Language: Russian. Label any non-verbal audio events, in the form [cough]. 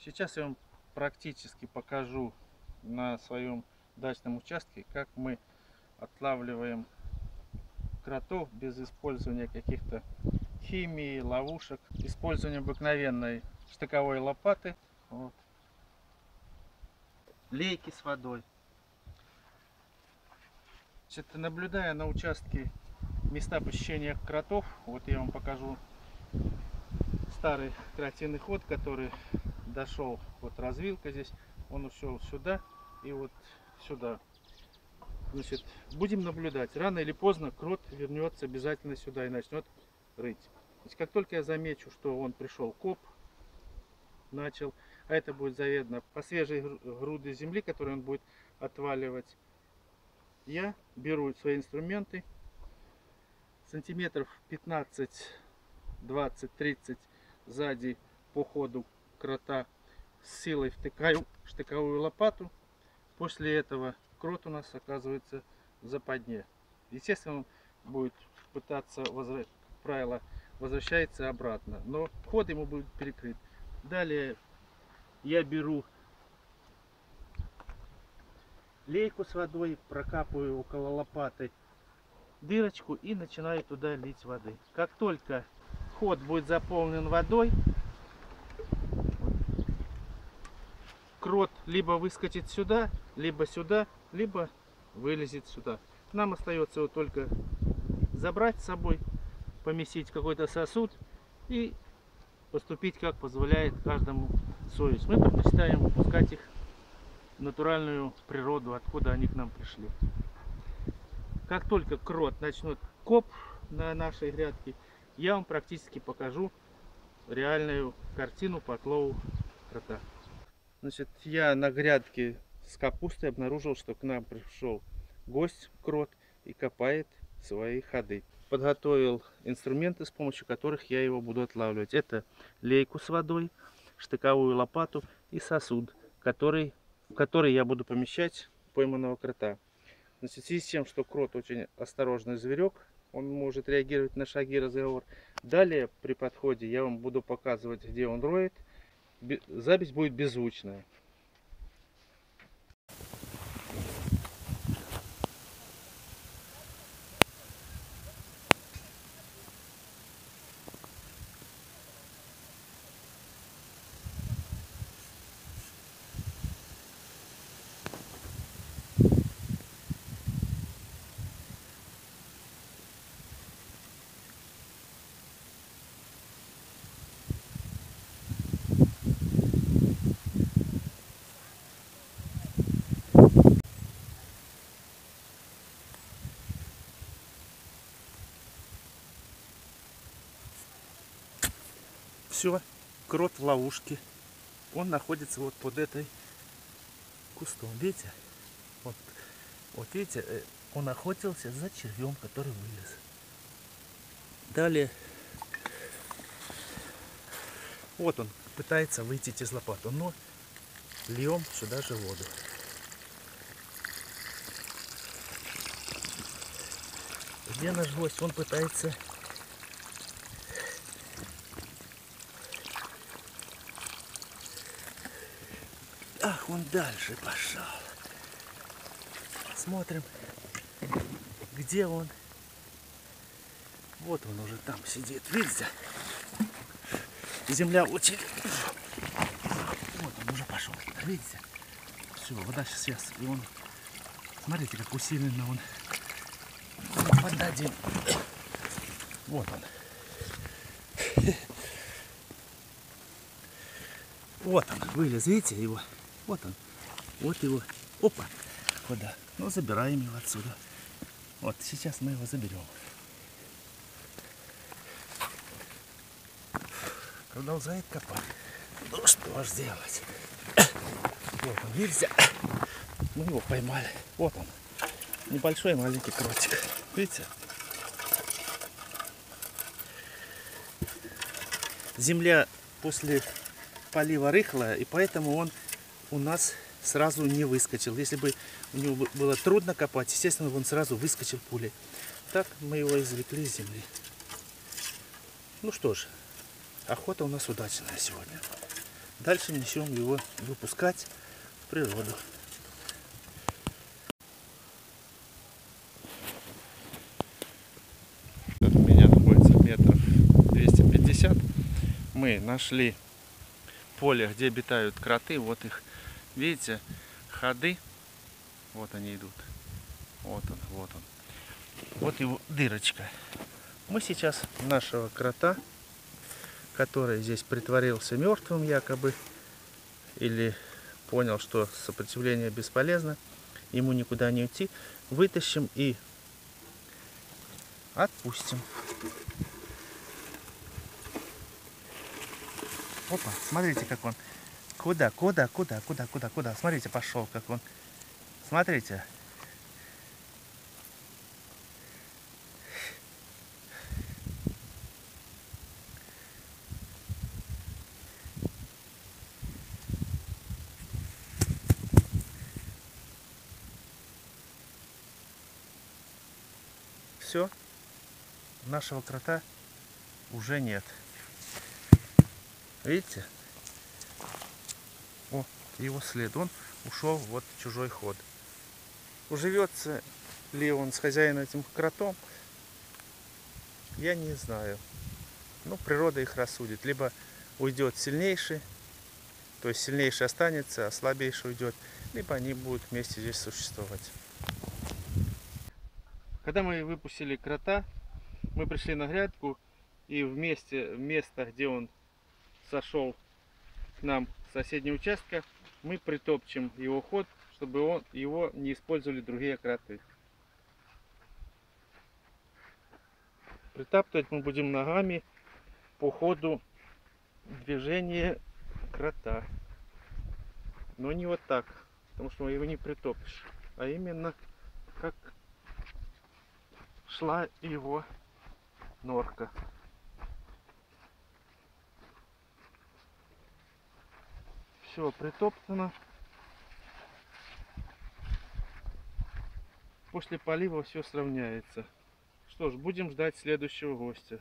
Сейчас я вам практически покажу на своем дачном участке, как мы отлавливаем кротов без использования каких-то химии, ловушек, использованием обыкновенной штыковой лопаты, вот. лейки с водой. Значит, наблюдая на участке места посещения кротов, вот я вам покажу старый кротиный ход, который дошел, вот развилка здесь, он ушел сюда и вот сюда. Значит, будем наблюдать. Рано или поздно крот вернется обязательно сюда и начнет рыть. Значит, как только я замечу, что он пришел коп, начал, а это будет заветно по свежей груды земли, которую он будет отваливать, я беру свои инструменты, сантиметров 15, 20, 30 сзади по ходу крота с силой втыкаю штыковую лопату. После этого крот у нас оказывается в западне. Естественно, он будет пытаться, возвращ... правило, возвращается обратно, но ход ему будет перекрыт. Далее я беру лейку с водой, прокапываю около лопаты дырочку и начинаю туда лить воды. Как только ход будет заполнен водой, крот либо выскочит сюда, либо сюда, либо вылезет сюда. Нам остается его только забрать с собой, поместить какой-то сосуд и поступить как позволяет каждому совесть. Мы предпочитаем выпускать их в натуральную природу, откуда они к нам пришли. Как только крот начнет коп на нашей грядке, я вам практически покажу реальную картину по отлову крота. Значит, я на грядке с капустой обнаружил, что к нам пришел гость крот и копает свои ходы. Подготовил инструменты, с помощью которых я его буду отлавливать. Это лейку с водой, штыковую лопату и сосуд, который, в который я буду помещать пойманного крота. Значит, в связи с тем, что крот очень осторожный зверек, он может реагировать на шаги разговор. Далее при подходе я вам буду показывать, где он роет. Запись будет беззвучная. Все, крот в ловушке. Он находится вот под этой кустом. Видите? Вот, вот видите, э, он охотился за червем, который вылез. Далее, вот он пытается выйти из лопаты, но льем сюда же воду. Где наш гость? Он пытается Ах, он дальше пошел. Смотрим, где он. Вот он уже там сидит, видите? Земля очень... Вот он уже пошел, видите? Все, вода сейчас, и он... Смотрите, как усиленно он поддадим. Вот он. [laughs] Вот он, вылез, видите его? Вот он. Вот его. Опа. Куда? Ну, забираем его отсюда. Вот, сейчас мы его заберем. Продолжает копать. Ну, что ж делать? Вот он, видите? Мы его поймали. Вот он. Небольшой маленький кротик. Видите? Земля после полива рыхлая, и поэтому он у нас сразу не выскочил. Если бы у него было трудно копать, естественно, он сразу выскочил пулей. Так мы его извлекли из земли. Ну что ж, охота у нас удачная сегодня. дальше несем его выпускать в природу. От меня находится метров 250. Мы нашли поле, где обитают кроты. Вот их, видите, ходы. Вот они идут. Вот он, вот он. Вот его дырочка. Мы сейчас нашего крота, который здесь притворился мертвым якобы, или понял, что сопротивление бесполезно, ему никуда не уйти, вытащим и отпустим. Опа, смотрите, как он. Куда, куда, куда, куда, куда, куда. Смотрите, пошел, как он. Смотрите. Все. Нашего крота уже нет. Видите? Его след. Он ушел вот в чужой ход. Уживется ли он с хозяином этим кротом, я не знаю. Ну, природа их рассудит. Либо уйдет сильнейший, то есть сильнейший останется, а слабейший уйдет, либо они будут вместе здесь существовать. Когда мы выпустили крота, мы пришли на грядку и вместе, место, где он сошел к нам с соседнего участка, мы притопчем его ход, чтобы он, его не использовали другие кроты. Притаптывать мы будем ногами по ходу движения крота. Но не вот так, потому что его не притопишь, а именно как шла его норка. Все притоптано. После полива все сравняется. Что ж, будем ждать следующего гостя.